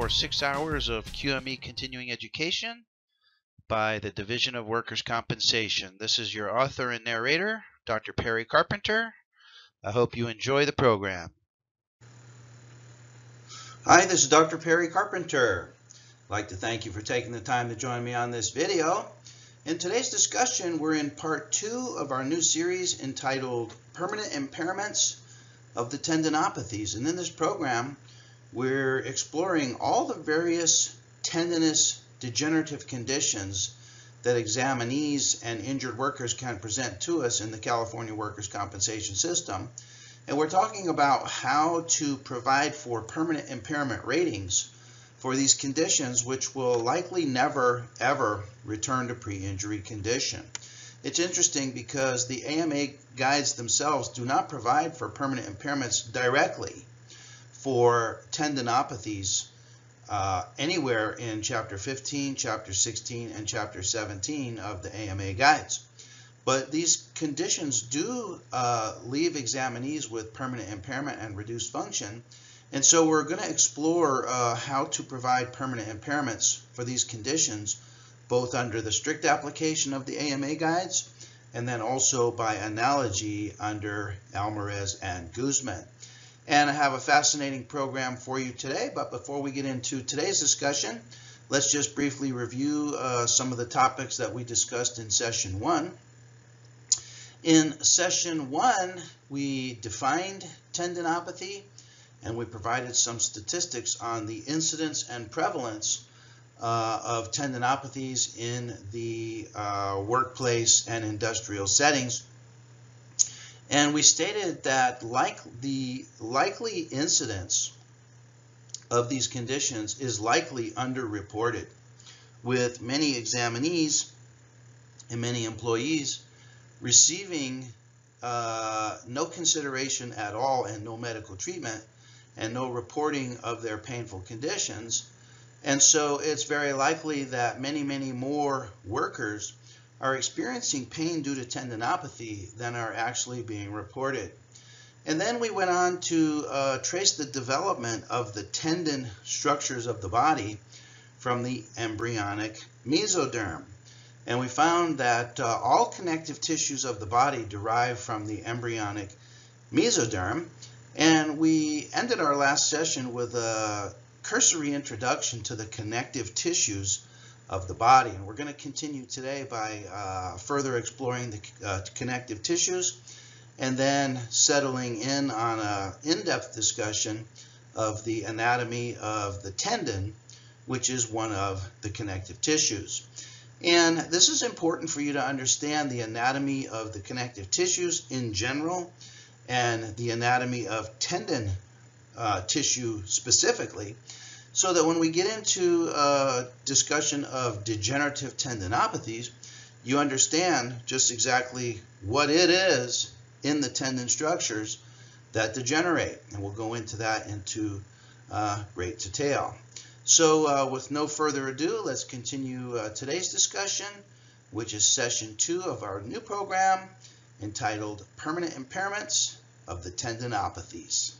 for six hours of QME continuing education by the Division of Workers' Compensation. This is your author and narrator, Dr. Perry Carpenter. I hope you enjoy the program. Hi, this is Dr. Perry Carpenter. I'd like to thank you for taking the time to join me on this video. In today's discussion, we're in part two of our new series entitled Permanent Impairments of the Tendinopathies. And in this program, we're exploring all the various tendinous degenerative conditions that examinees and injured workers can present to us in the California Workers' Compensation System. And we're talking about how to provide for permanent impairment ratings for these conditions, which will likely never, ever return to pre-injury condition. It's interesting because the AMA guides themselves do not provide for permanent impairments directly for tendinopathies uh, anywhere in Chapter 15, Chapter 16, and Chapter 17 of the AMA guides. But these conditions do uh, leave examinees with permanent impairment and reduced function. And so we're going to explore uh, how to provide permanent impairments for these conditions, both under the strict application of the AMA guides and then also by analogy under Almaraz and Guzman. And I have a fascinating program for you today, but before we get into today's discussion, let's just briefly review uh, some of the topics that we discussed in session one. In session one, we defined tendinopathy and we provided some statistics on the incidence and prevalence uh, of tendinopathies in the uh, workplace and industrial settings. And we stated that like the likely incidence of these conditions is likely underreported, with many examinees and many employees receiving uh, no consideration at all and no medical treatment and no reporting of their painful conditions. And so it's very likely that many, many more workers are experiencing pain due to tendinopathy than are actually being reported. And then we went on to uh, trace the development of the tendon structures of the body from the embryonic mesoderm. And we found that uh, all connective tissues of the body derive from the embryonic mesoderm. And we ended our last session with a cursory introduction to the connective tissues of the body. And we're going to continue today by uh, further exploring the uh, connective tissues and then settling in on an in-depth discussion of the anatomy of the tendon, which is one of the connective tissues. And this is important for you to understand the anatomy of the connective tissues in general and the anatomy of tendon uh, tissue specifically, so that when we get into a discussion of degenerative tendinopathies, you understand just exactly what it is in the tendon structures that degenerate. And we'll go into that into uh, great detail. So uh, with no further ado, let's continue uh, today's discussion, which is session two of our new program entitled Permanent Impairments of the Tendinopathies.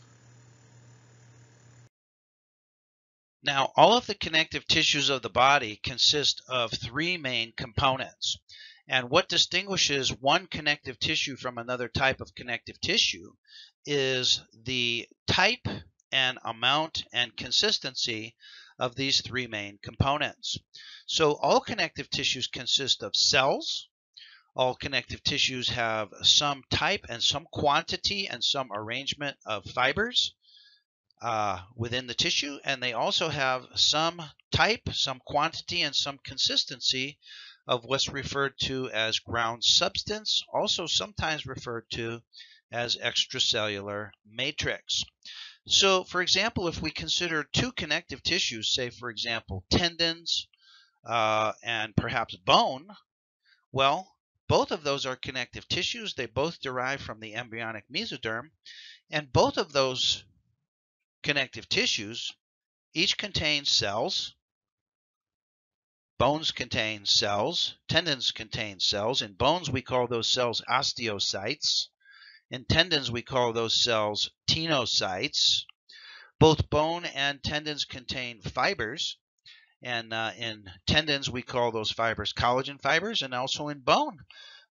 Now, all of the connective tissues of the body consist of three main components. And what distinguishes one connective tissue from another type of connective tissue is the type and amount and consistency of these three main components. So all connective tissues consist of cells. All connective tissues have some type and some quantity and some arrangement of fibers uh, within the tissue, and they also have some type, some quantity, and some consistency of what's referred to as ground substance, also sometimes referred to as extracellular matrix. So, for example, if we consider two connective tissues, say, for example, tendons uh, and perhaps bone, well, both of those are connective tissues. They both derive from the embryonic mesoderm, and both of those connective tissues each contain cells. Bones contain cells. Tendons contain cells. In bones, we call those cells osteocytes. In tendons, we call those cells tenocytes. Both bone and tendons contain fibers. And uh, in tendons, we call those fibers collagen fibers. And also in bone,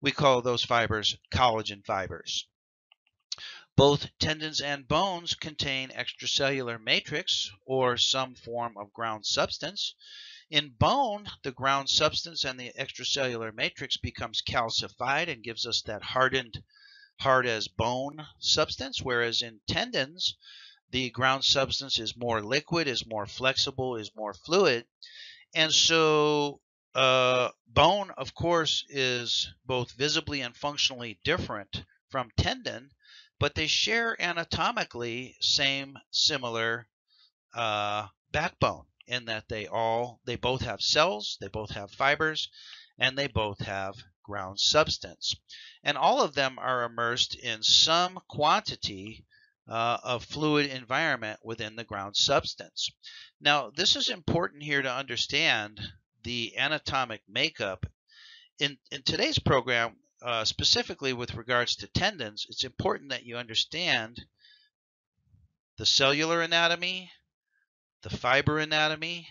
we call those fibers collagen fibers. Both tendons and bones contain extracellular matrix or some form of ground substance. In bone, the ground substance and the extracellular matrix becomes calcified and gives us that hardened, hard as bone substance, whereas in tendons, the ground substance is more liquid, is more flexible, is more fluid. And so uh, bone, of course, is both visibly and functionally different from tendon, but they share anatomically same similar uh, backbone in that they all they both have cells, they both have fibers, and they both have ground substance. And all of them are immersed in some quantity uh, of fluid environment within the ground substance. Now, this is important here to understand the anatomic makeup. In, in today's program, uh, specifically with regards to tendons, it's important that you understand the cellular anatomy, the fiber anatomy,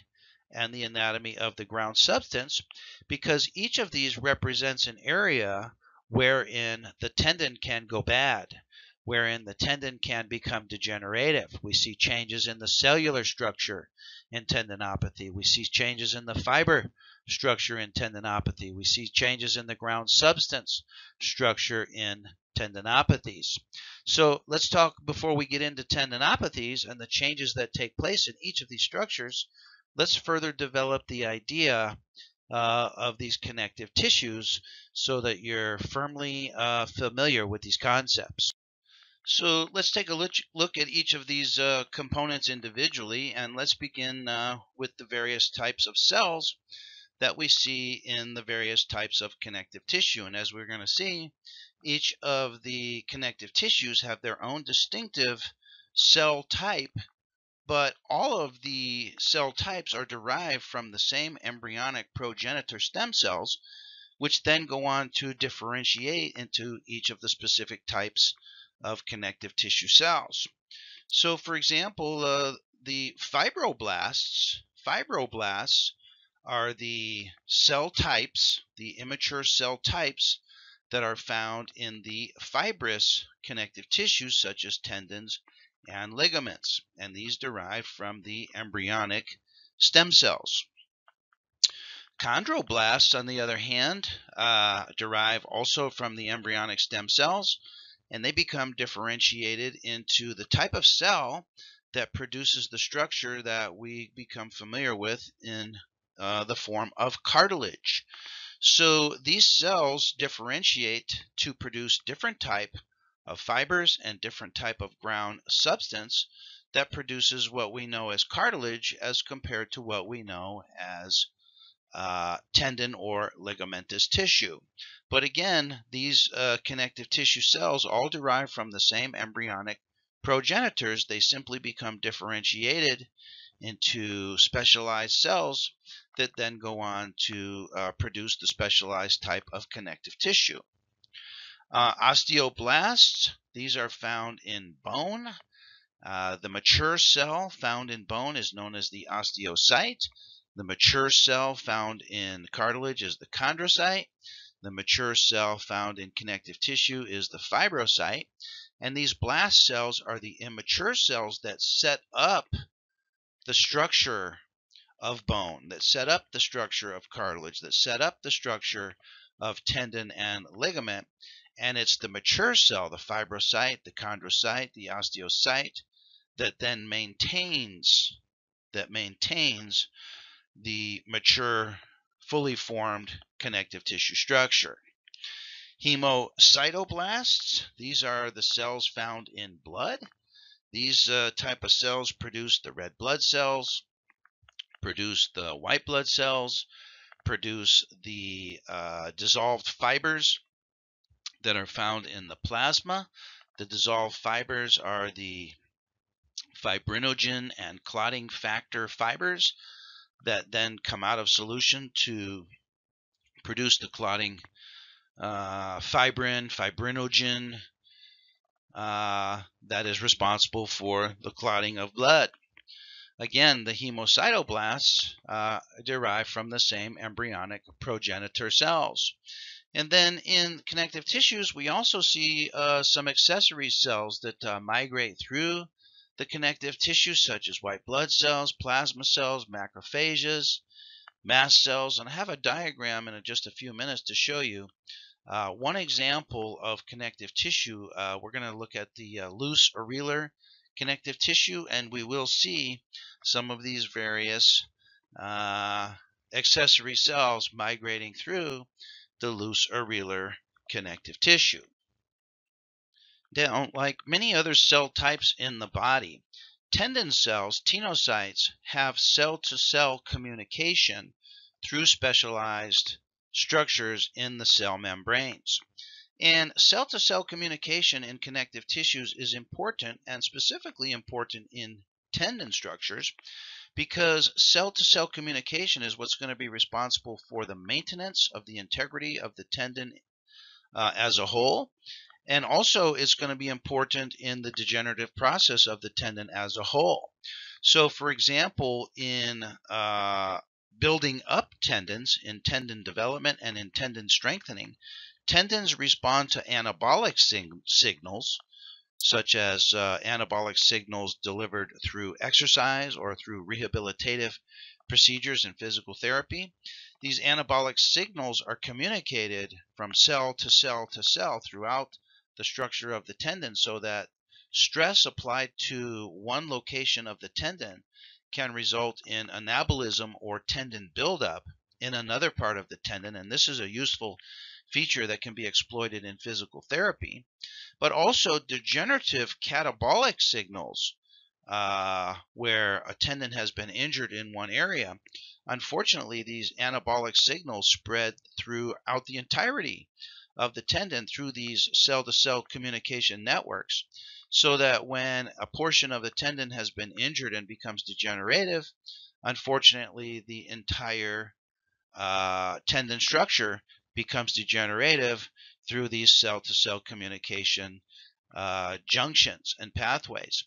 and the anatomy of the ground substance because each of these represents an area wherein the tendon can go bad, wherein the tendon can become degenerative. We see changes in the cellular structure in tendinopathy. We see changes in the fiber structure in tendinopathy. We see changes in the ground substance structure in tendinopathies. So let's talk before we get into tendinopathies and the changes that take place in each of these structures. Let's further develop the idea uh, of these connective tissues so that you're firmly uh, familiar with these concepts. So let's take a look, at each of these uh, components individually and let's begin uh, with the various types of cells that we see in the various types of connective tissue. And as we're going to see, each of the connective tissues have their own distinctive cell type, but all of the cell types are derived from the same embryonic progenitor stem cells, which then go on to differentiate into each of the specific types of connective tissue cells. So, for example, uh, the fibroblasts, fibroblasts are the cell types, the immature cell types that are found in the fibrous connective tissues such as tendons and ligaments, and these derive from the embryonic stem cells. Chondroblasts, on the other hand, uh, derive also from the embryonic stem cells, and they become differentiated into the type of cell that produces the structure that we become familiar with in uh, the form of cartilage. So these cells differentiate to produce different type of fibers and different type of ground substance that produces what we know as cartilage as compared to what we know as uh, tendon or ligamentous tissue. But again, these uh, connective tissue cells all derive from the same embryonic progenitors. They simply become differentiated into specialized cells that then go on to uh, produce the specialized type of connective tissue. Uh, osteoblasts, these are found in bone. Uh, the mature cell found in bone is known as the osteocyte. The mature cell found in cartilage is the chondrocyte. The mature cell found in connective tissue is the fibrocyte. And these blast cells are the immature cells that set up the structure of bone, that set up the structure of cartilage, that set up the structure of tendon and ligament. And it's the mature cell, the fibrocyte, the chondrocyte, the osteocyte, that then maintains that maintains the mature, fully formed connective tissue structure. Hemocytoblasts, these are the cells found in blood. These uh, type of cells produce the red blood cells, produce the white blood cells, produce the uh, dissolved fibers that are found in the plasma. The dissolved fibers are the fibrinogen and clotting factor fibers that then come out of solution to produce the clotting uh, fibrin, fibrinogen, uh, that is responsible for the clotting of blood. Again, the hemocytoblasts uh, derive from the same embryonic progenitor cells. And then in connective tissues, we also see uh, some accessory cells that uh, migrate through the connective tissue, such as white blood cells, plasma cells, macrophages, mast cells. And I have a diagram in just a few minutes to show you. Uh, one example of connective tissue, uh, we're going to look at the uh, loose areolar connective tissue, and we will see some of these various uh, accessory cells migrating through the loose areolar connective tissue. Now, like many other cell types in the body, tendon cells, tenocytes, have cell-to-cell communication through specialized structures in the cell membranes. And cell-to-cell communication in connective tissues is important and specifically important in tendon structures because cell-to-cell communication is what's going to be responsible for the maintenance of the integrity of the tendon uh, as a whole and also it's going to be important in the degenerative process of the tendon as a whole. So for example, in uh, building up tendons in tendon development and in tendon strengthening, tendons respond to anabolic sig signals such as uh, anabolic signals delivered through exercise or through rehabilitative procedures and physical therapy. These anabolic signals are communicated from cell to cell to cell throughout the structure of the tendon so that stress applied to one location of the tendon can result in anabolism or tendon buildup in another part of the tendon. And this is a useful feature that can be exploited in physical therapy, but also degenerative catabolic signals uh, where a tendon has been injured in one area. Unfortunately, these anabolic signals spread throughout the entirety of the tendon through these cell-to-cell -cell communication networks so that when a portion of the tendon has been injured and becomes degenerative, unfortunately the entire uh, tendon structure becomes degenerative through these cell-to-cell communication uh, junctions and pathways.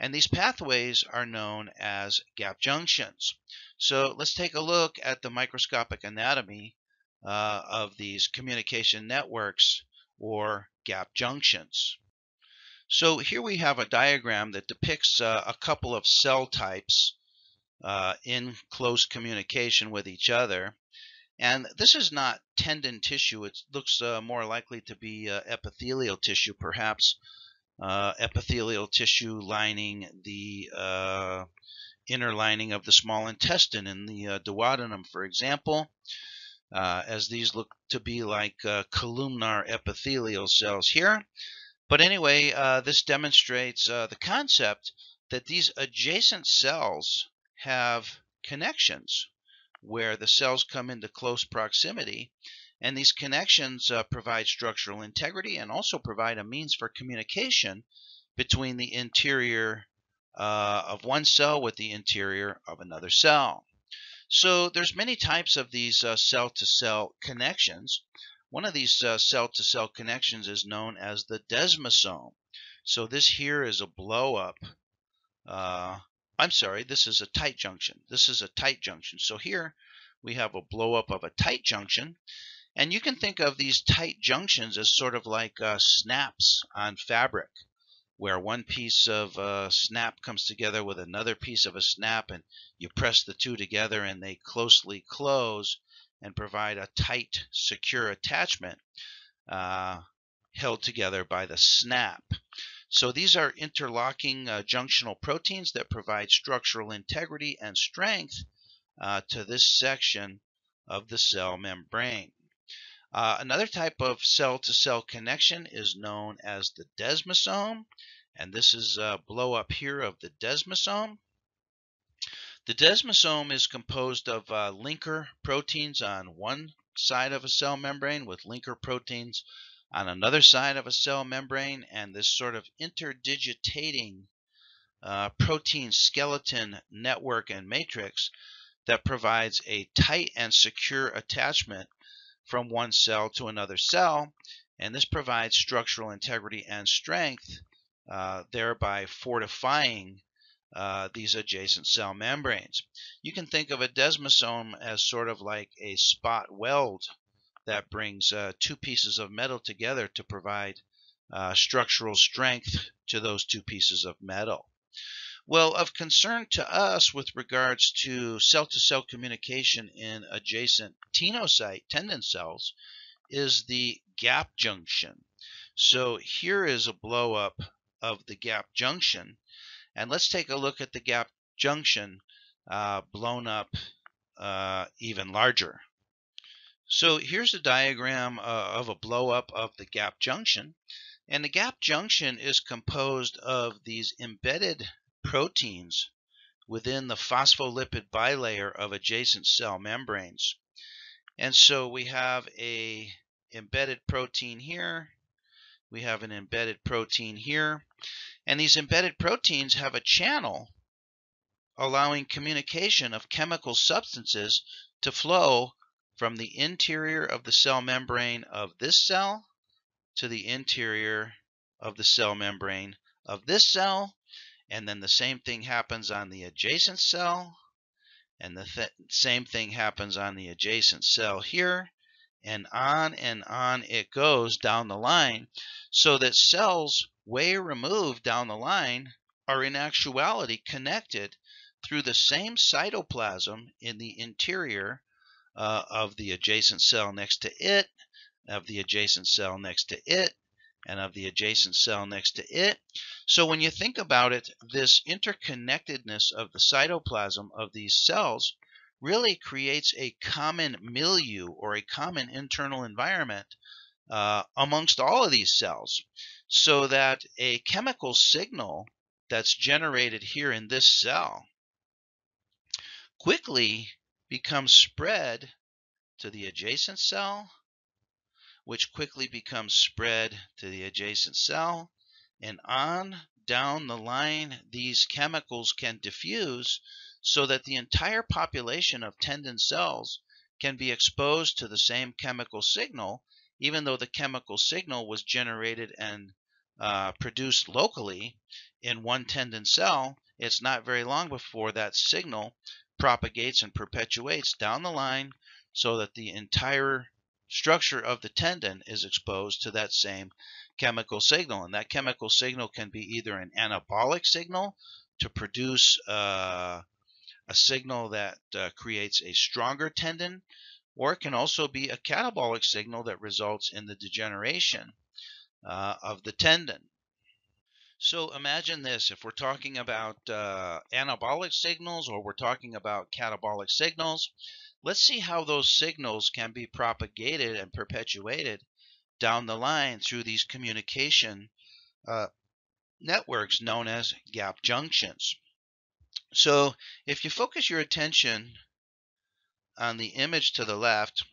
And these pathways are known as gap junctions. So let's take a look at the microscopic anatomy uh, of these communication networks or gap junctions. So here we have a diagram that depicts uh, a couple of cell types uh, in close communication with each other. And this is not tendon tissue. It looks uh, more likely to be uh, epithelial tissue, perhaps uh, epithelial tissue lining the uh, inner lining of the small intestine in the uh, duodenum, for example, uh, as these look to be like columnar epithelial cells here. But anyway, this demonstrates the concept that these adjacent cells have connections where the cells come into close proximity. And these connections uh, provide structural integrity and also provide a means for communication between the interior uh, of one cell with the interior of another cell. So there's many types of these uh, cell-to-cell -cell connections. One of these uh, cell-to-cell -cell connections is known as the desmosome. So this here is a blow-up uh, I'm sorry, this is a tight junction. This is a tight junction. So here we have a blow up of a tight junction. And you can think of these tight junctions as sort of like uh, snaps on fabric, where one piece of uh, snap comes together with another piece of a snap, and you press the two together and they closely close and provide a tight, secure attachment uh, held together by the snap. So these are interlocking uh, junctional proteins that provide structural integrity and strength uh, to this section of the cell membrane. Uh, another type of cell-to-cell -cell connection is known as the desmosome, and this is a blow up here of the desmosome. The desmosome is composed of uh, linker proteins on one side of a cell membrane with linker proteins on another side of a cell membrane and this sort of interdigitating uh, protein skeleton network and matrix that provides a tight and secure attachment from one cell to another cell and this provides structural integrity and strength uh, thereby fortifying uh, these adjacent cell membranes. You can think of a desmosome as sort of like a spot weld that brings uh, two pieces of metal together to provide uh, structural strength to those two pieces of metal. Well, of concern to us with regards to cell-to-cell -cell communication in adjacent tenocyte tendon cells is the gap junction. So here is a blow up of the gap junction. And let's take a look at the gap junction uh, blown up uh, even larger. So here's a diagram uh, of a blow up of the gap junction. And the gap junction is composed of these embedded proteins within the phospholipid bilayer of adjacent cell membranes. And so we have a embedded protein here. We have an embedded protein here. And these embedded proteins have a channel allowing communication of chemical substances to flow from the interior of the cell membrane of this cell to the interior of the cell membrane of this cell. And then the same thing happens on the adjacent cell. And the th same thing happens on the adjacent cell here. And on and on it goes down the line so that cells way removed down the line are in actuality connected through the same cytoplasm in the interior uh, of the adjacent cell next to it, of the adjacent cell next to it, and of the adjacent cell next to it. So when you think about it, this interconnectedness of the cytoplasm of these cells really creates a common milieu or a common internal environment uh, amongst all of these cells so that a chemical signal that's generated here in this cell quickly becomes spread to the adjacent cell which quickly becomes spread to the adjacent cell. And on down the line, these chemicals can diffuse so that the entire population of tendon cells can be exposed to the same chemical signal, even though the chemical signal was generated and uh, produced locally in one tendon cell. It's not very long before that signal propagates and perpetuates down the line so that the entire structure of the tendon is exposed to that same chemical signal. And that chemical signal can be either an anabolic signal to produce uh, a signal that uh, creates a stronger tendon, or it can also be a catabolic signal that results in the degeneration uh, of the tendon. So imagine this, if we're talking about uh, anabolic signals or we're talking about catabolic signals, Let's see how those signals can be propagated and perpetuated down the line through these communication uh, networks known as gap junctions. So if you focus your attention on the image to the left,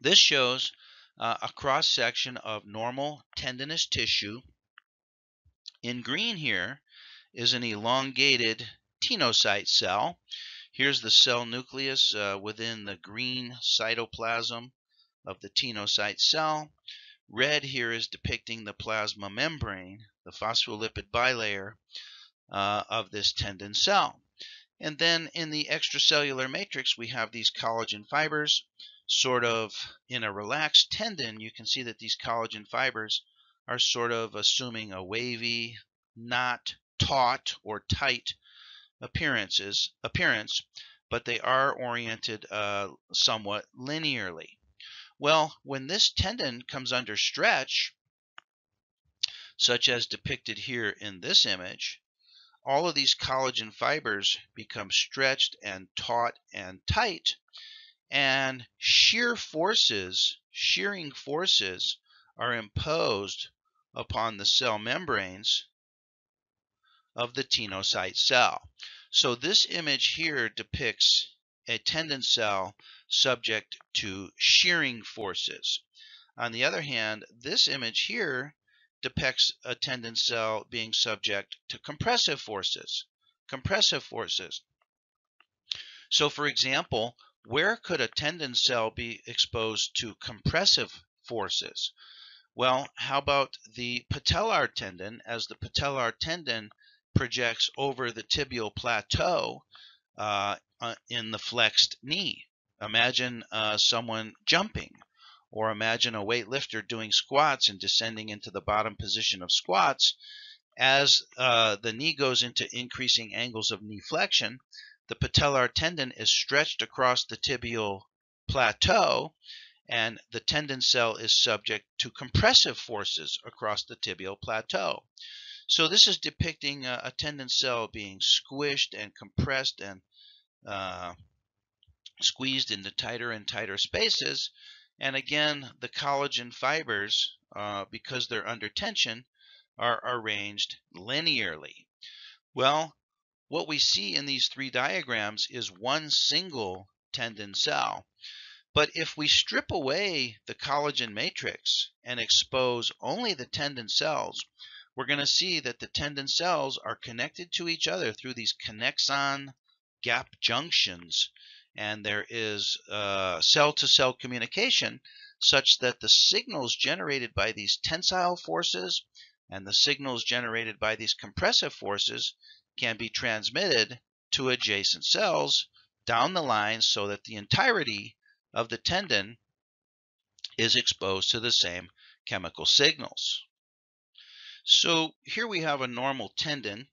this shows uh, a cross section of normal tendinous tissue. In green here is an elongated tenocyte cell Here's the cell nucleus uh, within the green cytoplasm of the tenocyte cell. Red here is depicting the plasma membrane, the phospholipid bilayer uh, of this tendon cell. And then in the extracellular matrix, we have these collagen fibers. Sort of in a relaxed tendon, you can see that these collagen fibers are sort of assuming a wavy, not taut or tight appearances appearance, but they are oriented uh, somewhat linearly. Well, when this tendon comes under stretch, such as depicted here in this image, all of these collagen fibers become stretched and taut and tight, and shear forces, shearing forces, are imposed upon the cell membranes of the tenocyte cell. So this image here depicts a tendon cell subject to shearing forces. On the other hand, this image here depicts a tendon cell being subject to compressive forces. Compressive forces. So for example, where could a tendon cell be exposed to compressive forces? Well, how about the patellar tendon as the patellar tendon projects over the tibial plateau uh, uh, in the flexed knee? Imagine uh, someone jumping, or imagine a weightlifter doing squats and descending into the bottom position of squats. As uh, the knee goes into increasing angles of knee flexion, the patellar tendon is stretched across the tibial plateau and the tendon cell is subject to compressive forces across the tibial plateau. So this is depicting a, a tendon cell being squished and compressed and uh, squeezed into tighter and tighter spaces. And again, the collagen fibers, uh, because they're under tension, are arranged linearly. Well, what we see in these three diagrams is one single tendon cell. But if we strip away the collagen matrix and expose only the tendon cells, we're going to see that the tendon cells are connected to each other through these connexon gap junctions. And there is cell to cell communication such that the signals generated by these tensile forces and the signals generated by these compressive forces can be transmitted to adjacent cells down the line so that the entirety of the tendon is exposed to the same chemical signals. So here we have a normal tendon.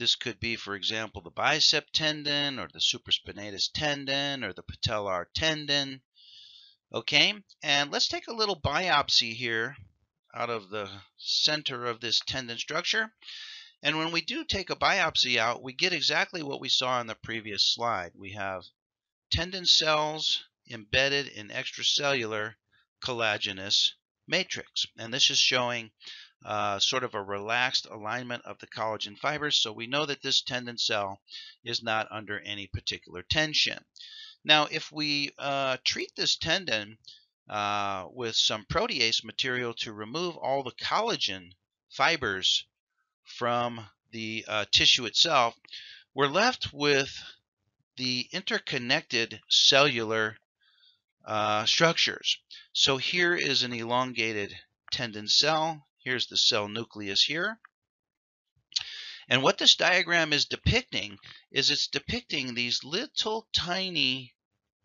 This could be, for example, the bicep tendon or the supraspinatus tendon or the patellar tendon. Okay, and let's take a little biopsy here out of the center of this tendon structure. And when we do take a biopsy out, we get exactly what we saw in the previous slide. We have tendon cells embedded in extracellular collagenous matrix. And this is showing uh, sort of a relaxed alignment of the collagen fibers. So we know that this tendon cell is not under any particular tension. Now, if we uh, treat this tendon uh, with some protease material to remove all the collagen fibers from the uh, tissue itself, we're left with the interconnected cellular uh, structures. So here is an elongated tendon cell. Here's the cell nucleus here. And what this diagram is depicting is it's depicting these little tiny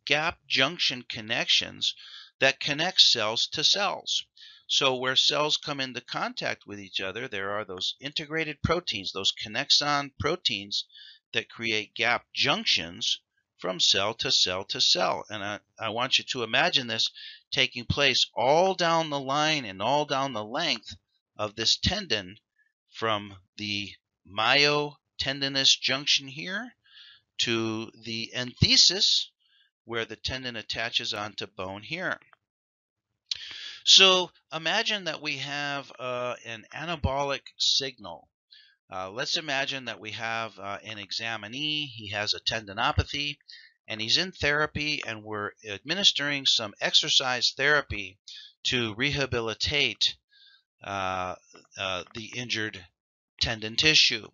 gap junction connections that connect cells to cells. So where cells come into contact with each other, there are those integrated proteins, those connexon proteins that create gap junctions from cell to cell to cell. And I, I want you to imagine this taking place all down the line and all down the length of this tendon from the myotendinous junction here to the enthesis where the tendon attaches onto bone here. So imagine that we have uh, an anabolic signal uh, let's imagine that we have uh, an examinee. He has a tendinopathy and he's in therapy and we're administering some exercise therapy to rehabilitate uh, uh the injured tendon tissue.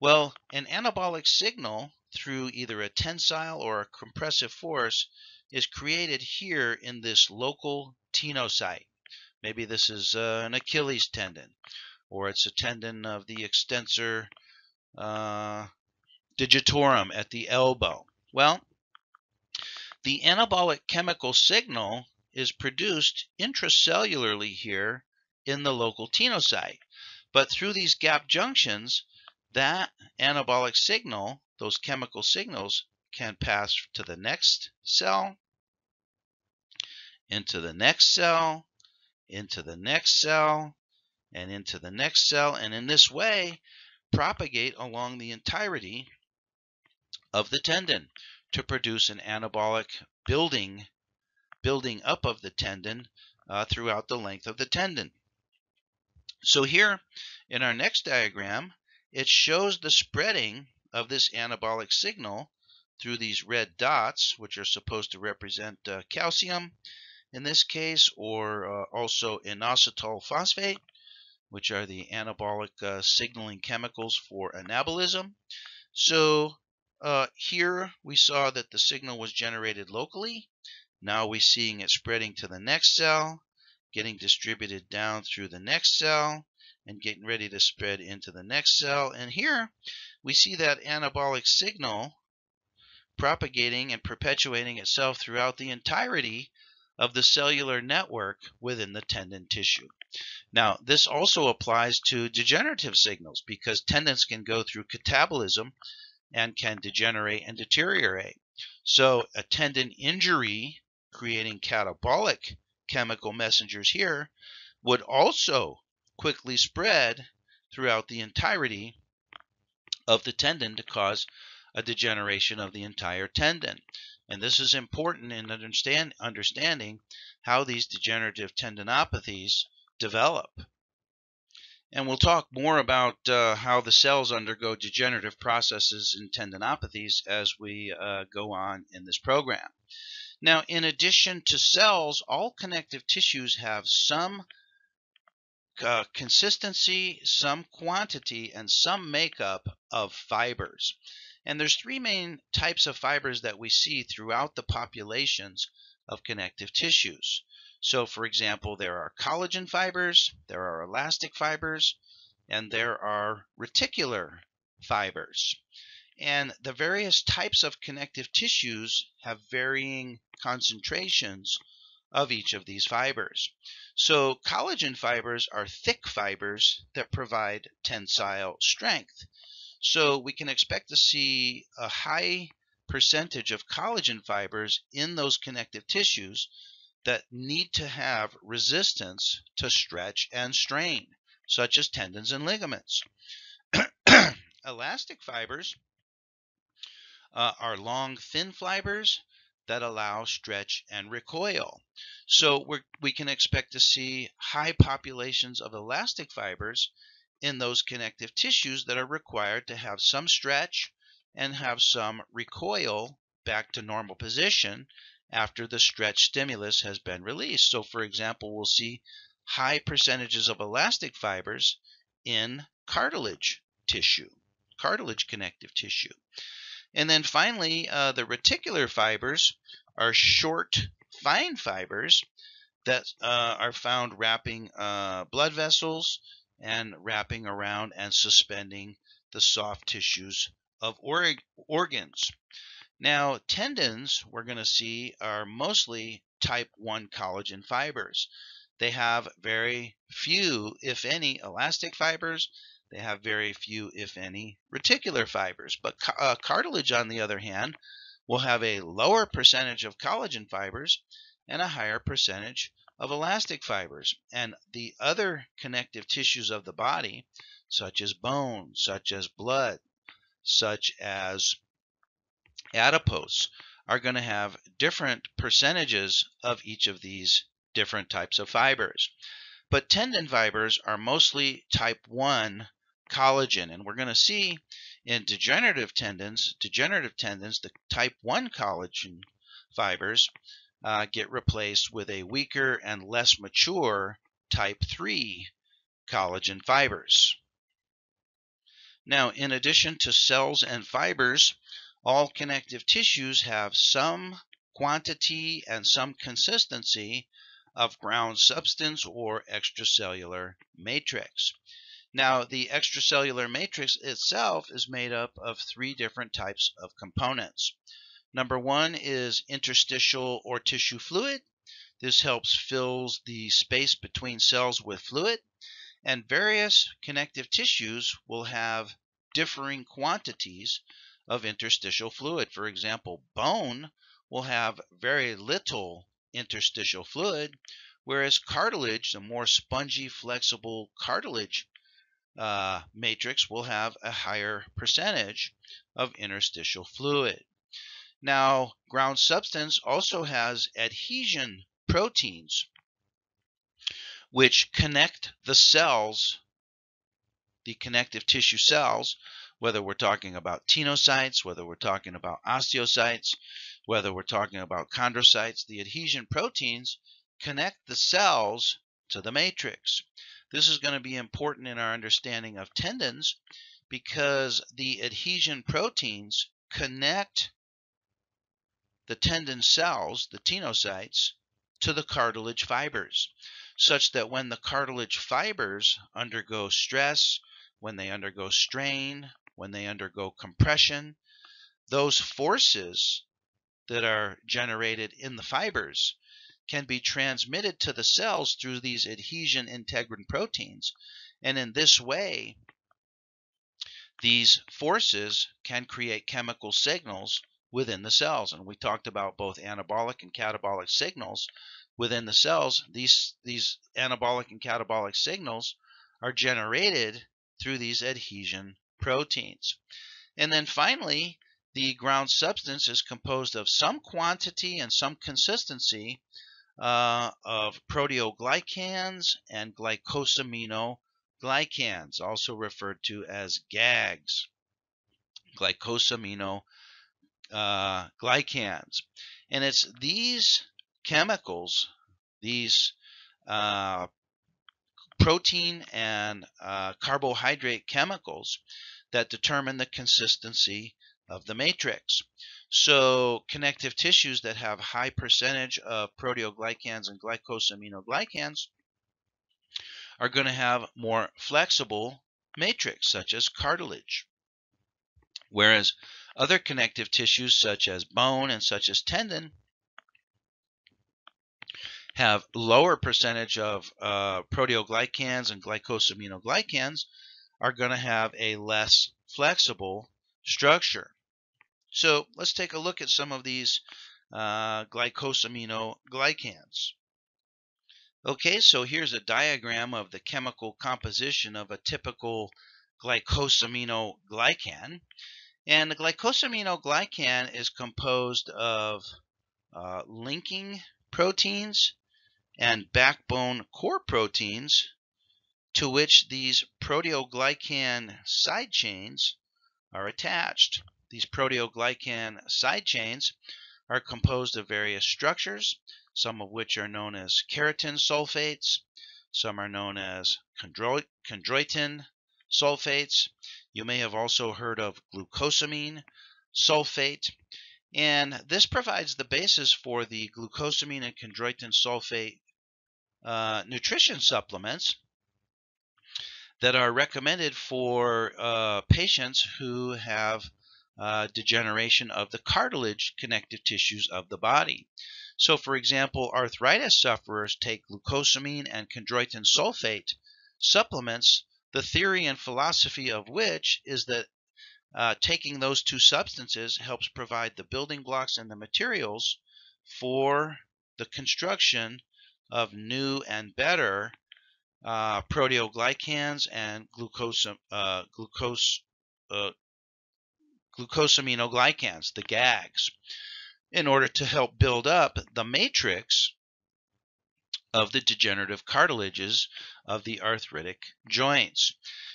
Well, an anabolic signal through either a tensile or a compressive force is created here in this local tenocyte. Maybe this is uh, an Achilles tendon or it's a tendon of the extensor uh, digitorum at the elbow. Well, the anabolic chemical signal is produced intracellularly here in the local tenocyte. But through these gap junctions, that anabolic signal, those chemical signals, can pass to the next cell, into the next cell, into the next cell, and into the next cell, and in this way propagate along the entirety of the tendon to produce an anabolic building building up of the tendon uh, throughout the length of the tendon. So here in our next diagram, it shows the spreading of this anabolic signal through these red dots, which are supposed to represent uh, calcium in this case, or uh, also inositol phosphate which are the anabolic uh, signaling chemicals for anabolism. So uh, here we saw that the signal was generated locally. Now we're seeing it spreading to the next cell, getting distributed down through the next cell and getting ready to spread into the next cell. And here we see that anabolic signal propagating and perpetuating itself throughout the entirety of the cellular network within the tendon tissue. Now, this also applies to degenerative signals because tendons can go through catabolism and can degenerate and deteriorate. So, a tendon injury creating catabolic chemical messengers here would also quickly spread throughout the entirety of the tendon to cause a degeneration of the entire tendon. And this is important in understand, understanding how these degenerative tendinopathies develop. And we'll talk more about uh, how the cells undergo degenerative processes in tendinopathies as we uh, go on in this program. Now, in addition to cells, all connective tissues have some uh, consistency, some quantity, and some makeup of fibers. And there's three main types of fibers that we see throughout the populations of connective tissues. So, for example, there are collagen fibers, there are elastic fibers, and there are reticular fibers. And the various types of connective tissues have varying concentrations of each of these fibers. So collagen fibers are thick fibers that provide tensile strength. So we can expect to see a high percentage of collagen fibers in those connective tissues that need to have resistance to stretch and strain, such as tendons and ligaments. Elastic fibers uh, are long, thin fibers that allow stretch and recoil. So we can expect to see high populations of elastic fibers in those connective tissues that are required to have some stretch and have some recoil back to normal position after the stretch stimulus has been released. So for example, we'll see high percentages of elastic fibers in cartilage tissue, cartilage connective tissue. And then finally, uh, the reticular fibers are short, fine fibers that uh, are found wrapping uh, blood vessels and wrapping around and suspending the soft tissues of or organs. Now, tendons, we're going to see, are mostly type 1 collagen fibers. They have very few, if any, elastic fibers they have very few, if any, reticular fibers. But uh, cartilage, on the other hand, will have a lower percentage of collagen fibers and a higher percentage of elastic fibers. And the other connective tissues of the body, such as bone, such as blood, such as adipose, are going to have different percentages of each of these different types of fibers. But tendon fibers are mostly type 1 collagen. And we're going to see in degenerative tendons, degenerative tendons, the type 1 collagen fibers uh, get replaced with a weaker and less mature type 3 collagen fibers. Now, in addition to cells and fibers, all connective tissues have some quantity and some consistency of ground substance or extracellular matrix. Now, the extracellular matrix itself is made up of three different types of components. Number one is interstitial or tissue fluid. This helps fills the space between cells with fluid. And various connective tissues will have differing quantities of interstitial fluid. For example, bone will have very little interstitial fluid, whereas cartilage, the more spongy, flexible cartilage uh, matrix will have a higher percentage of interstitial fluid. Now, ground substance also has adhesion proteins, which connect the cells, the connective tissue cells, whether we're talking about tenocytes, whether we're talking about osteocytes, whether we're talking about chondrocytes, the adhesion proteins connect the cells to the matrix. This is going to be important in our understanding of tendons because the adhesion proteins connect the tendon cells, the tenocytes, to the cartilage fibers, such that when the cartilage fibers undergo stress, when they undergo strain, when they undergo compression, those forces that are generated in the fibers can be transmitted to the cells through these adhesion integrin proteins. And in this way, these forces can create chemical signals within the cells. And we talked about both anabolic and catabolic signals within the cells. These, these anabolic and catabolic signals are generated through these adhesion proteins. And then finally, the ground substance is composed of some quantity and some consistency uh, of proteoglycans and glycosaminoglycans, also referred to as GAGs, glycosaminoglycans. uh. And it's these chemicals, these uh, protein and uh, carbohydrate chemicals that determine the consistency of the matrix. So connective tissues that have high percentage of proteoglycans and glycosaminoglycans are going to have more flexible matrix, such as cartilage. Whereas other connective tissues, such as bone and such as tendon, have lower percentage of uh, proteoglycans and glycosaminoglycans are going to have a less flexible structure. So let's take a look at some of these uh, glycosaminoglycans. Okay, so here's a diagram of the chemical composition of a typical glycosaminoglycan. And the glycosaminoglycan is composed of uh, linking proteins and backbone core proteins to which these proteoglycan side chains are attached. These proteoglycan side chains are composed of various structures, some of which are known as keratan sulfates, some are known as chondroitin sulfates. You may have also heard of glucosamine sulfate. And this provides the basis for the glucosamine and chondroitin sulfate uh, nutrition supplements that are recommended for uh, patients who have uh, degeneration of the cartilage connective tissues of the body. So, for example, arthritis sufferers take glucosamine and chondroitin sulfate supplements, the theory and philosophy of which is that uh, taking those two substances helps provide the building blocks and the materials for the construction of new and better uh, proteoglycans and glucose, uh, glucose, uh, glucosaminoglycans, the GAGs, in order to help build up the matrix of the degenerative cartilages of the arthritic joints.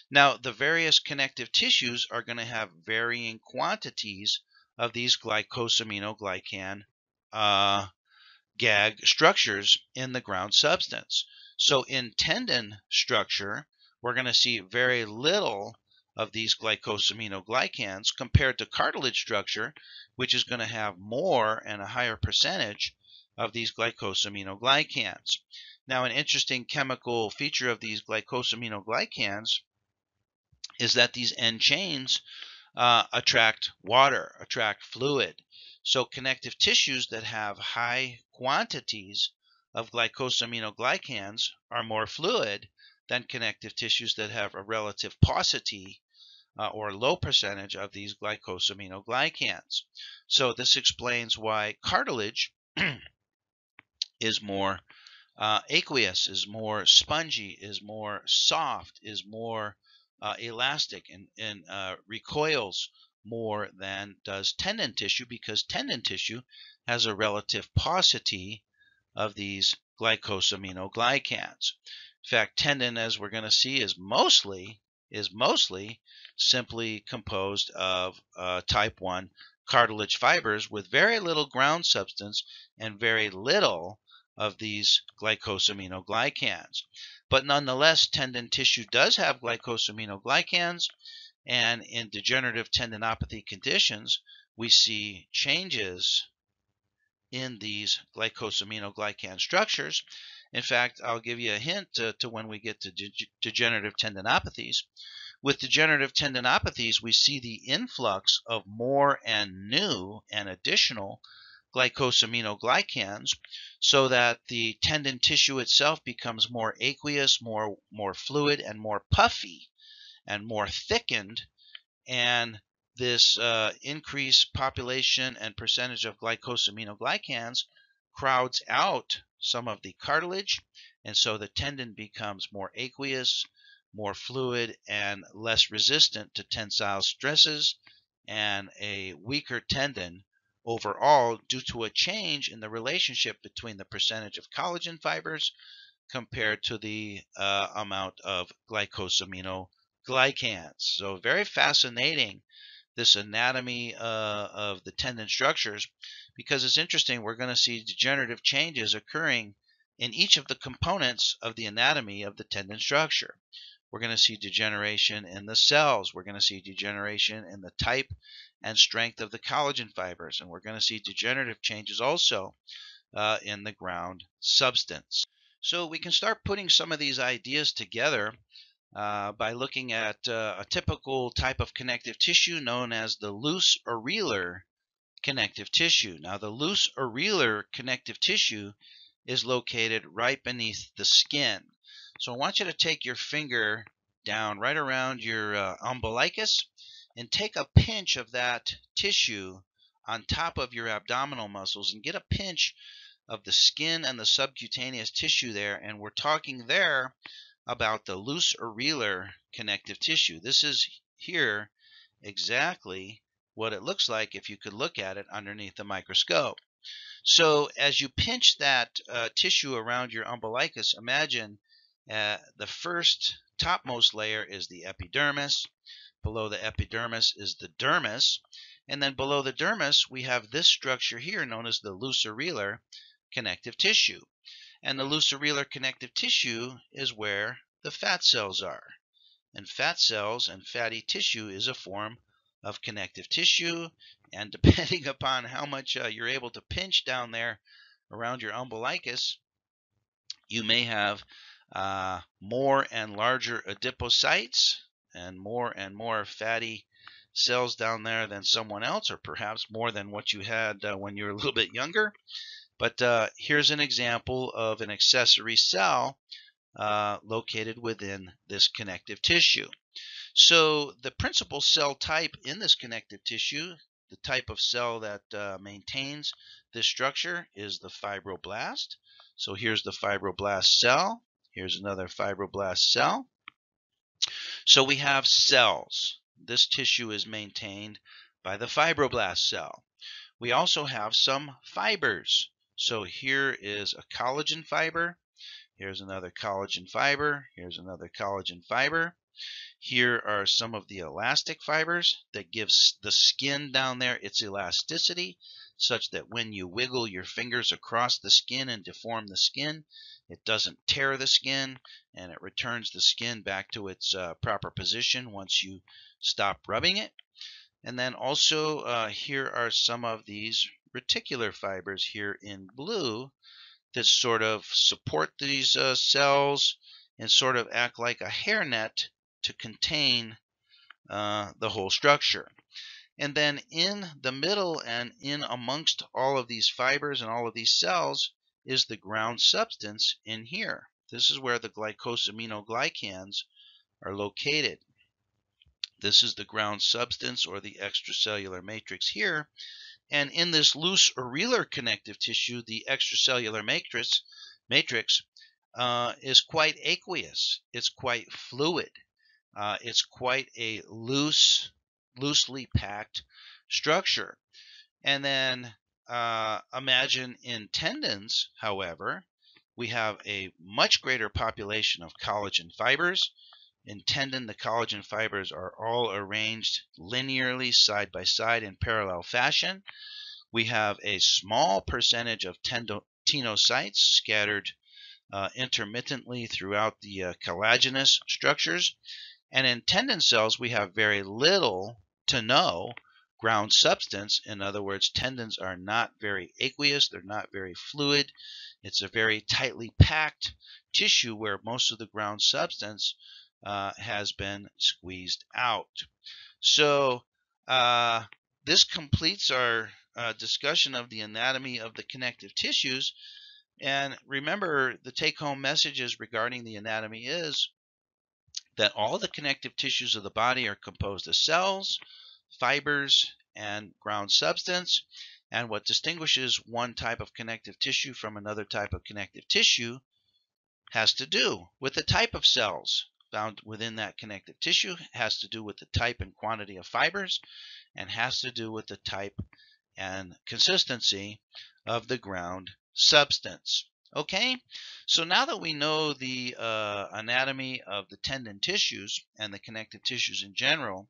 Now, the various connective tissues are going to have varying quantities of these glycosaminoglycan uh, GAG structures in the ground substance. So in tendon structure, we're going to see very little of these glycosaminoglycans compared to cartilage structure, which is going to have more and a higher percentage of these glycosaminoglycans. Now, an interesting chemical feature of these glycosaminoglycans is that these end chains uh, attract water, attract fluid. So connective tissues that have high quantities of glycosaminoglycans are more fluid than connective tissues that have a relative paucity uh, or low percentage of these glycosaminoglycans. So this explains why cartilage is more uh, aqueous, is more spongy, is more soft, is more uh, elastic, and, and uh, recoils more than does tendon tissue because tendon tissue has a relative paucity of these glycosaminoglycans. In fact, tendon, as we're going to see, is mostly is mostly simply composed of uh, type 1 cartilage fibers with very little ground substance and very little of these glycosaminoglycans. But nonetheless, tendon tissue does have glycosaminoglycans, and in degenerative tendinopathy conditions, we see changes in these glycosaminoglycan structures. In fact, I'll give you a hint to, to when we get to de degenerative tendinopathies. With degenerative tendinopathies, we see the influx of more and new and additional glycosaminoglycans so that the tendon tissue itself becomes more aqueous, more, more fluid, and more puffy and more thickened. And this uh, increased population and percentage of glycosaminoglycans crowds out some of the cartilage, and so the tendon becomes more aqueous, more fluid, and less resistant to tensile stresses, and a weaker tendon overall due to a change in the relationship between the percentage of collagen fibers compared to the uh, amount of glycosaminoglycans. So very fascinating this anatomy uh, of the tendon structures because it's interesting. We're going to see degenerative changes occurring in each of the components of the anatomy of the tendon structure. We're going to see degeneration in the cells. We're going to see degeneration in the type and strength of the collagen fibers. And we're going to see degenerative changes also uh, in the ground substance. So we can start putting some of these ideas together uh, by looking at uh, a typical type of connective tissue known as the loose areolar connective tissue. Now the loose areolar connective tissue is located right beneath the skin. So I want you to take your finger down right around your uh, umbilicus and take a pinch of that tissue on top of your abdominal muscles and get a pinch of the skin and the subcutaneous tissue there. And we're talking there about the loose areolar connective tissue. This is here exactly what it looks like if you could look at it underneath the microscope. So as you pinch that uh, tissue around your umbilicus, imagine uh, the first topmost layer is the epidermis. Below the epidermis is the dermis. And then below the dermis, we have this structure here known as the loose areolar connective tissue. And the loose areolar connective tissue is where the fat cells are. And fat cells and fatty tissue is a form of connective tissue. And depending upon how much uh, you're able to pinch down there around your umbilicus, you may have uh, more and larger adipocytes and more and more fatty cells down there than someone else, or perhaps more than what you had uh, when you were a little bit younger. But uh, here's an example of an accessory cell uh, located within this connective tissue. So the principal cell type in this connective tissue, the type of cell that uh, maintains this structure is the fibroblast. So here's the fibroblast cell. Here's another fibroblast cell. So we have cells. This tissue is maintained by the fibroblast cell. We also have some fibers. So here is a collagen fiber. Here's another collagen fiber. Here's another collagen fiber. Here are some of the elastic fibers that gives the skin down there its elasticity such that when you wiggle your fingers across the skin and deform the skin, it doesn't tear the skin and it returns the skin back to its uh, proper position once you stop rubbing it. And then also uh, here are some of these reticular fibers here in blue that sort of support these uh, cells and sort of act like a hairnet to contain uh, the whole structure. And then in the middle and in amongst all of these fibers and all of these cells is the ground substance in here. This is where the glycosaminoglycans are located. This is the ground substance or the extracellular matrix here. And in this loose areolar connective tissue, the extracellular matrix, matrix uh, is quite aqueous. It's quite fluid. Uh, it's quite a loose, loosely packed structure. And then uh, imagine in tendons, however, we have a much greater population of collagen fibers. In tendon, the collagen fibers are all arranged linearly side by side in parallel fashion. We have a small percentage of tenocytes scattered uh, intermittently throughout the uh, collagenous structures. And in tendon cells, we have very little to no ground substance. In other words, tendons are not very aqueous, they're not very fluid. It's a very tightly packed tissue where most of the ground substance uh, has been squeezed out. So uh, this completes our uh, discussion of the anatomy of the connective tissues. And remember, the take home messages regarding the anatomy is that all the connective tissues of the body are composed of cells, fibers, and ground substance. And what distinguishes one type of connective tissue from another type of connective tissue has to do with the type of cells found within that connective tissue, has to do with the type and quantity of fibers, and has to do with the type and consistency of the ground substance. Okay, so now that we know the uh, anatomy of the tendon tissues and the connective tissues in general,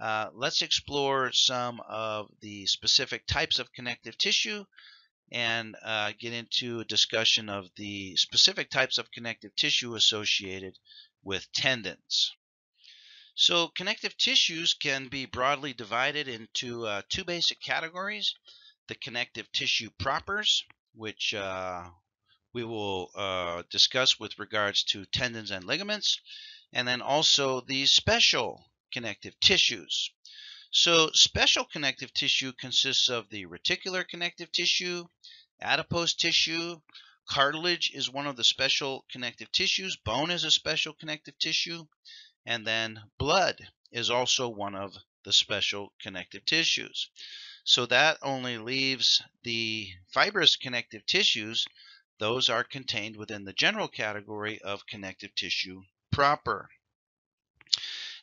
uh, let's explore some of the specific types of connective tissue and uh, get into a discussion of the specific types of connective tissue associated with tendons. So connective tissues can be broadly divided into uh, two basic categories. The connective tissue propers, which uh, we will uh, discuss with regards to tendons and ligaments, and then also the special connective tissues. So special connective tissue consists of the reticular connective tissue, adipose tissue, cartilage is one of the special connective tissues, bone is a special connective tissue, and then blood is also one of the special connective tissues. So that only leaves the fibrous connective tissues. Those are contained within the general category of connective tissue proper.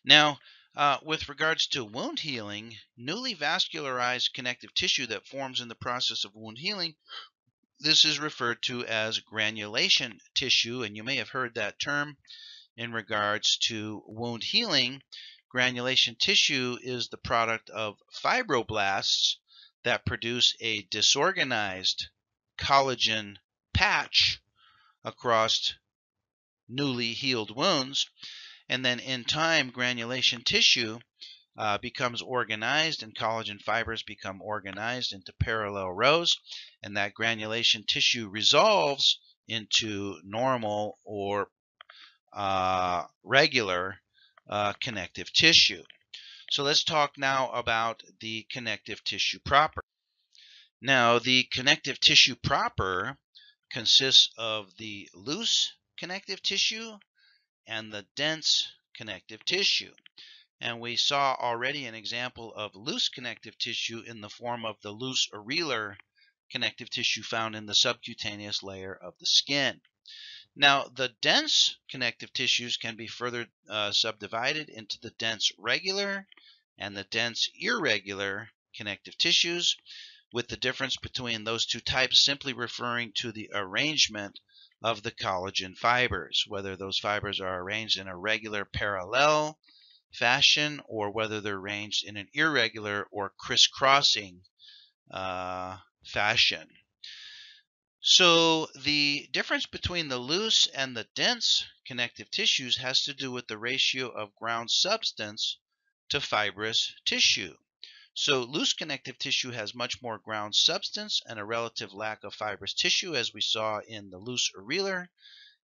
Now, uh, with regards to wound healing, newly vascularized connective tissue that forms in the process of wound healing, this is referred to as granulation tissue, and you may have heard that term in regards to wound healing, granulation tissue is the product of fibroblasts that produce a disorganized collagen patch across newly healed wounds. And then in time, granulation tissue uh, becomes organized and collagen fibers become organized into parallel rows. And that granulation tissue resolves into normal or uh, regular uh, connective tissue. So let's talk now about the connective tissue proper. Now, the connective tissue proper consists of the loose connective tissue and the dense connective tissue. And we saw already an example of loose connective tissue in the form of the loose areolar connective tissue found in the subcutaneous layer of the skin. Now, the dense connective tissues can be further uh, subdivided into the dense regular and the dense irregular connective tissues, with the difference between those two types simply referring to the arrangement of the collagen fibers, whether those fibers are arranged in a regular parallel fashion or whether they're arranged in an irregular or crisscrossing uh, fashion. So the difference between the loose and the dense connective tissues has to do with the ratio of ground substance to fibrous tissue. So loose connective tissue has much more ground substance and a relative lack of fibrous tissue as we saw in the loose areolar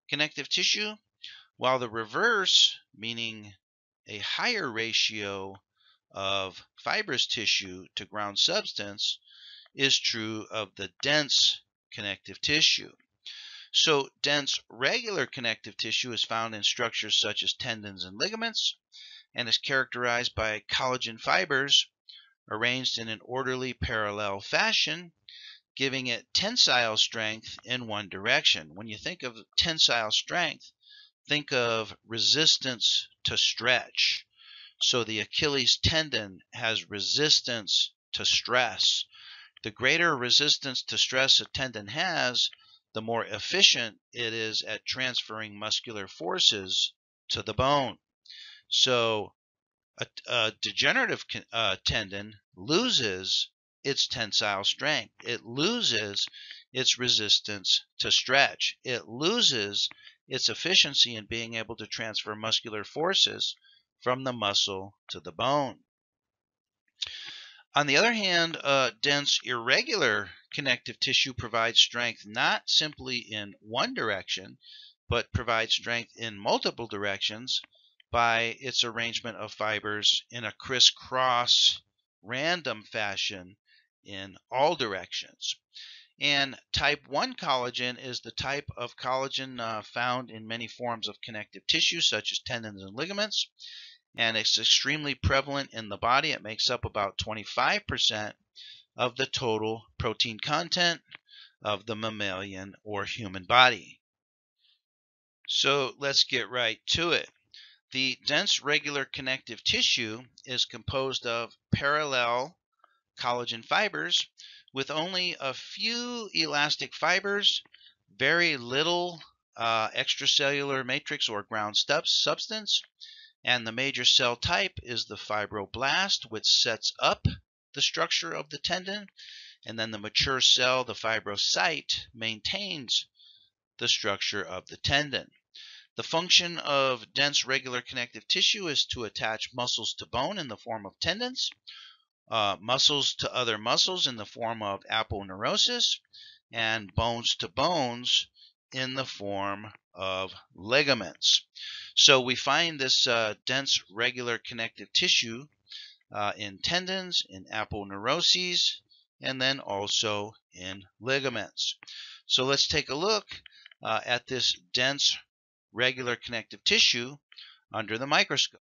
connective tissue, while the reverse, meaning a higher ratio of fibrous tissue to ground substance, is true of the dense connective tissue. So dense regular connective tissue is found in structures such as tendons and ligaments and is characterized by collagen fibers arranged in an orderly parallel fashion, giving it tensile strength in one direction. When you think of tensile strength, think of resistance to stretch. So the Achilles tendon has resistance to stress. The greater resistance to stress a tendon has, the more efficient it is at transferring muscular forces to the bone. So a, a degenerative uh, tendon loses its tensile strength. It loses its resistance to stretch. It loses its efficiency in being able to transfer muscular forces from the muscle to the bone. On the other hand, uh, dense irregular connective tissue provides strength not simply in one direction, but provides strength in multiple directions by its arrangement of fibers in a crisscross random fashion in all directions. And type 1 collagen is the type of collagen uh, found in many forms of connective tissue, such as tendons and ligaments. And it's extremely prevalent in the body. It makes up about 25% of the total protein content of the mammalian or human body. So let's get right to it. The dense regular connective tissue is composed of parallel collagen fibers with only a few elastic fibers, very little uh, extracellular matrix or ground substance, and the major cell type is the fibroblast, which sets up the structure of the tendon, and then the mature cell, the fibrocyte, maintains the structure of the tendon. The function of dense regular connective tissue is to attach muscles to bone in the form of tendons, uh, muscles to other muscles in the form of aponeurosis, and bones to bones in the form of ligaments. So we find this uh, dense regular connective tissue uh, in tendons, in aponeuroses, and then also in ligaments. So let's take a look uh, at this dense regular connective tissue under the microscope.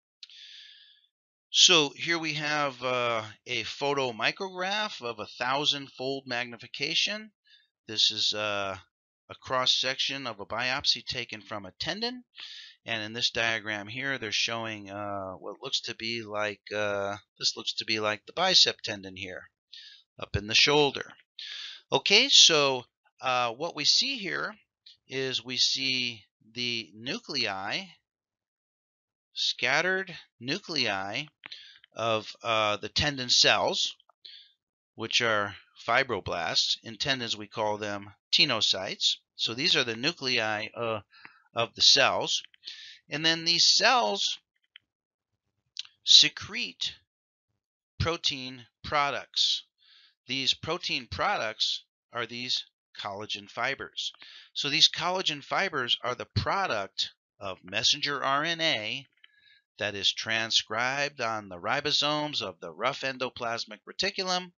So here we have uh, a photomicrograph of a thousand-fold magnification. This is uh, a cross-section of a biopsy taken from a tendon. And in this diagram here, they're showing uh, what looks to be like, uh, this looks to be like the bicep tendon here, up in the shoulder. Okay, so uh, what we see here is we see the nuclei scattered nuclei of uh, the tendon cells, which are fibroblasts. In tendons, we call them tenocytes. So these are the nuclei uh, of the cells. And then these cells secrete protein products. These protein products are these collagen fibers. So these collagen fibers are the product of messenger RNA that is transcribed on the ribosomes of the rough endoplasmic reticulum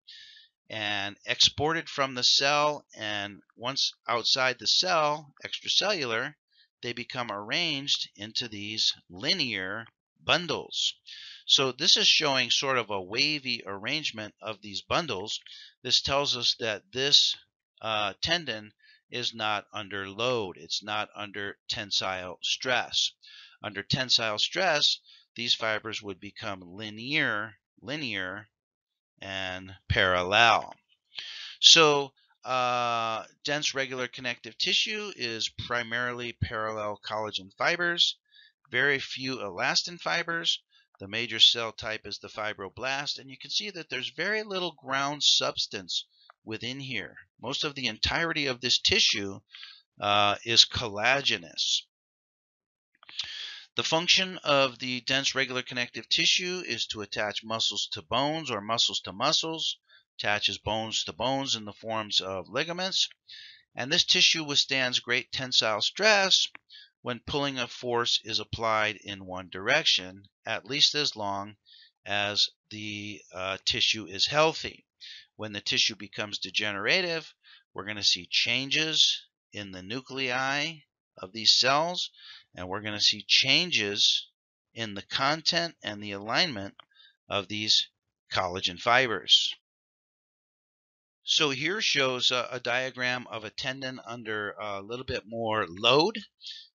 and exported from the cell. And once outside the cell extracellular they become arranged into these linear bundles. So this is showing sort of a wavy arrangement of these bundles. This tells us that this uh, tendon is not under load. It's not under tensile stress under tensile stress these fibers would become linear, linear, and parallel. So uh, dense regular connective tissue is primarily parallel collagen fibers, very few elastin fibers. The major cell type is the fibroblast, and you can see that there's very little ground substance within here. Most of the entirety of this tissue uh, is collagenous. The function of the dense regular connective tissue is to attach muscles to bones or muscles to muscles, attaches bones to bones in the forms of ligaments, and this tissue withstands great tensile stress when pulling of force is applied in one direction, at least as long as the uh, tissue is healthy. When the tissue becomes degenerative, we're going to see changes in the nuclei of these cells and we're going to see changes in the content and the alignment of these collagen fibers. So here shows a, a, diagram of a tendon under a little bit more load.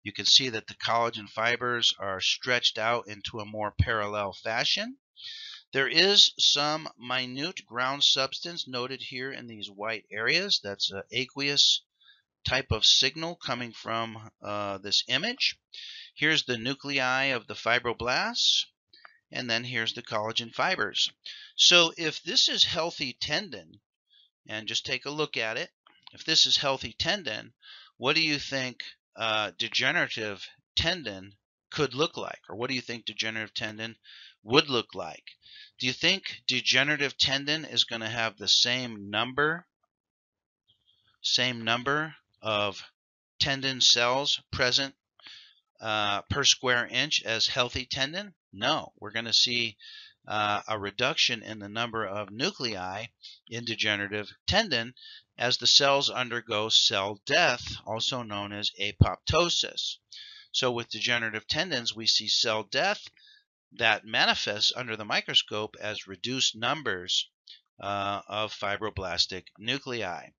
You can see that the collagen fibers are stretched out into a more parallel fashion. There is some minute ground substance noted here in these white areas. That's uh, aqueous type of signal coming from uh, this image. Here's the nuclei of the fibroblasts, and then here's the collagen fibers. So if this is healthy tendon, and just take a look at it, if this is healthy tendon, what do you think uh, degenerative tendon could look like? Or what do you think degenerative tendon would look like. Do you think degenerative tendon is going to have the same number, same number of tendon cells present uh, per square inch as healthy tendon? No, we're going to see uh, a reduction in the number of nuclei in degenerative tendon as the cells undergo cell death, also known as apoptosis. So with degenerative tendons, we see cell death that manifests under the microscope as reduced numbers uh, of fibroblastic nuclei.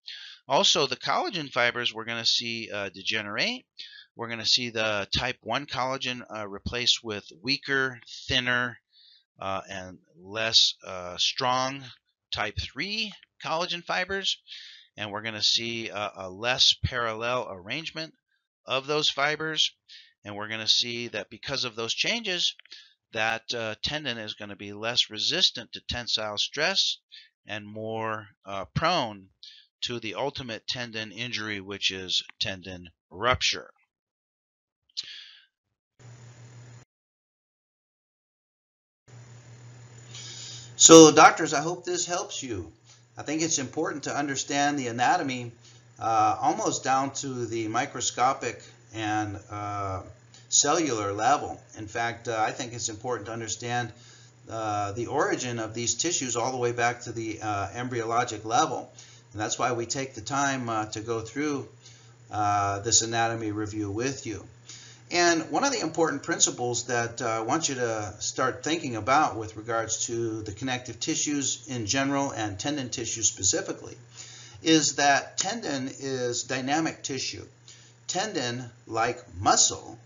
Also, the collagen fibers we're going to see uh, degenerate. We're going to see the type 1 collagen uh, replaced with weaker, thinner, uh, and less uh, strong type 3 collagen fibers. And we're going to see a, a less parallel arrangement of those fibers. And we're going to see that because of those changes, that uh, tendon is going to be less resistant to tensile stress and more uh, prone to the ultimate tendon injury, which is tendon rupture. So, doctors, I hope this helps you. I think it's important to understand the anatomy uh, almost down to the microscopic and uh, cellular level. In fact, uh, I think it's important to understand uh, the origin of these tissues all the way back to the uh, embryologic level. And that's why we take the time uh, to go through uh, this anatomy review with you. And one of the important principles that uh, I want you to start thinking about with regards to the connective tissues in general and tendon tissue specifically is that tendon is dynamic tissue. Tendon, like muscle,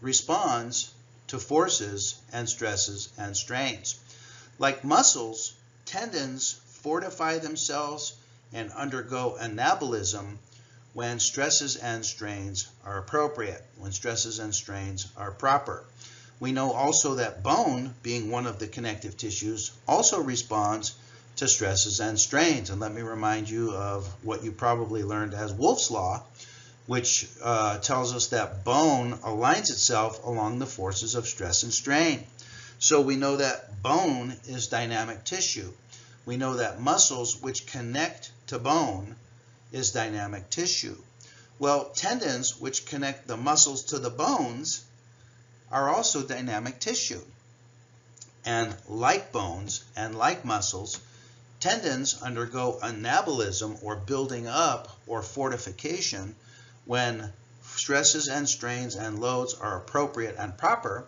responds to forces and stresses and strains. Like muscles, tendons fortify themselves and undergo anabolism when stresses and strains are appropriate, when stresses and strains are proper. We know also that bone, being one of the connective tissues, also responds to stresses and strains. And let me remind you of what you probably learned as Wolff's Law, which uh, tells us that bone aligns itself along the forces of stress and strain. So we know that bone is dynamic tissue. We know that muscles which connect to bone is dynamic tissue. Well, tendons which connect the muscles to the bones are also dynamic tissue. And like bones and like muscles, tendons undergo anabolism or building up or fortification when stresses and strains and loads are appropriate and proper,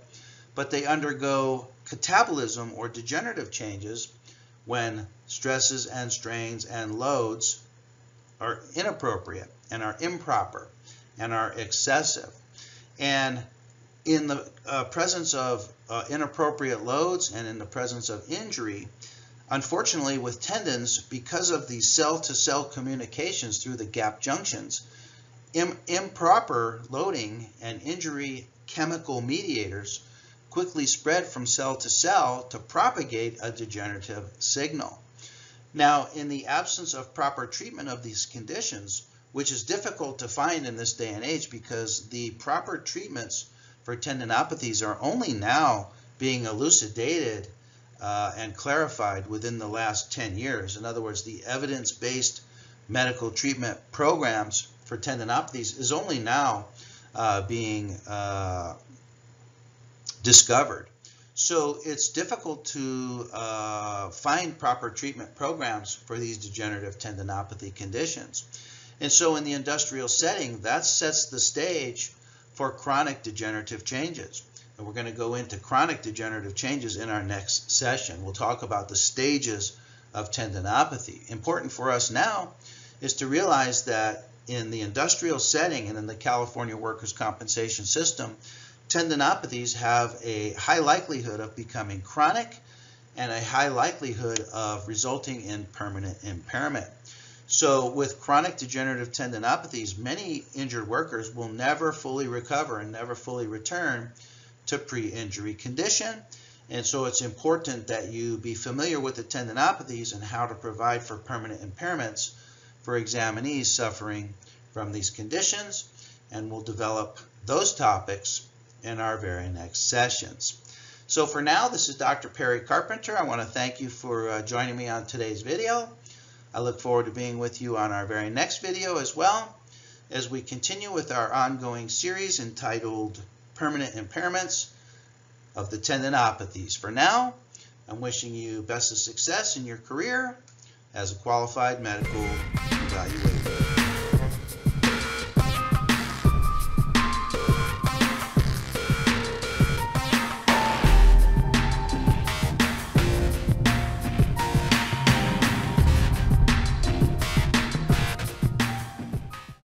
but they undergo catabolism or degenerative changes when stresses and strains and loads are inappropriate and are improper and are excessive. And in the uh, presence of uh, inappropriate loads and in the presence of injury, unfortunately with tendons, because of the cell-to-cell -cell communications through the gap junctions, Im improper loading and injury chemical mediators quickly spread from cell to cell to propagate a degenerative signal. Now, in the absence of proper treatment of these conditions, which is difficult to find in this day and age because the proper treatments for tendinopathies are only now being elucidated uh, and clarified within the last 10 years. In other words, the evidence-based medical treatment programs for tendinopathies is only now uh, being uh, discovered. So it's difficult to uh, find proper treatment programs for these degenerative tendinopathy conditions. And so in the industrial setting, that sets the stage for chronic degenerative changes. And we're going to go into chronic degenerative changes in our next session. We'll talk about the stages of tendinopathy. Important for us now is to realize that in the industrial setting and in the California workers' compensation system, tendinopathies have a high likelihood of becoming chronic and a high likelihood of resulting in permanent impairment. So with chronic degenerative tendinopathies, many injured workers will never fully recover and never fully return to pre-injury condition. And so it's important that you be familiar with the tendinopathies and how to provide for permanent impairments for examinees suffering from these conditions, and we'll develop those topics in our very next sessions. So for now, this is Dr. Perry Carpenter. I want to thank you for uh, joining me on today's video. I look forward to being with you on our very next video as well as we continue with our ongoing series entitled Permanent Impairments of the Tendinopathies. For now, I'm wishing you best of success in your career as a qualified medical evaluator.